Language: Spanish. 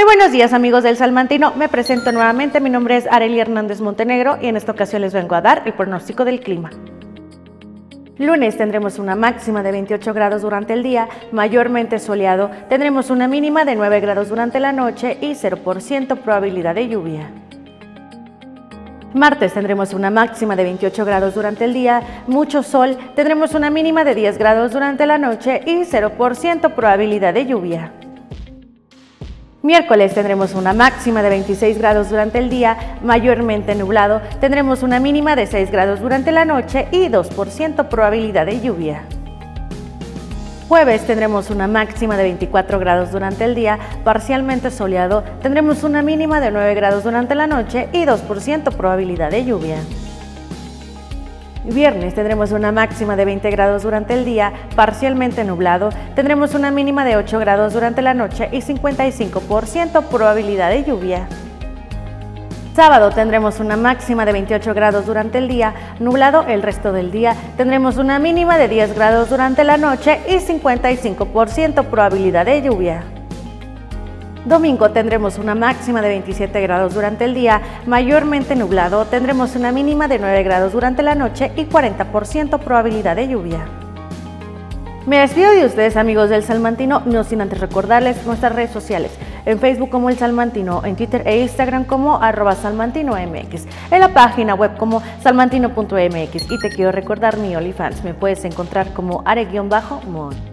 Muy buenos días amigos del Salmantino, me presento nuevamente, mi nombre es Arely Hernández Montenegro y en esta ocasión les vengo a dar el pronóstico del clima. Lunes tendremos una máxima de 28 grados durante el día, mayormente soleado, tendremos una mínima de 9 grados durante la noche y 0% probabilidad de lluvia. Martes tendremos una máxima de 28 grados durante el día, mucho sol, tendremos una mínima de 10 grados durante la noche y 0% probabilidad de lluvia. Miércoles tendremos una máxima de 26 grados durante el día, mayormente nublado, tendremos una mínima de 6 grados durante la noche y 2% probabilidad de lluvia. Jueves tendremos una máxima de 24 grados durante el día, parcialmente soleado, tendremos una mínima de 9 grados durante la noche y 2% probabilidad de lluvia. Viernes tendremos una máxima de 20 grados durante el día, parcialmente nublado, tendremos una mínima de 8 grados durante la noche y 55% probabilidad de lluvia. Sábado tendremos una máxima de 28 grados durante el día, nublado el resto del día, tendremos una mínima de 10 grados durante la noche y 55% probabilidad de lluvia. Domingo tendremos una máxima de 27 grados durante el día, mayormente nublado, tendremos una mínima de 9 grados durante la noche y 40% probabilidad de lluvia. Me despido de ustedes amigos del Salmantino, no sin antes recordarles nuestras redes sociales, en Facebook como El Salmantino, en Twitter e Instagram como arroba salmantinomx, en la página web como salmantino.mx y te quiero recordar mi OnlyFans, me puedes encontrar como are-mon.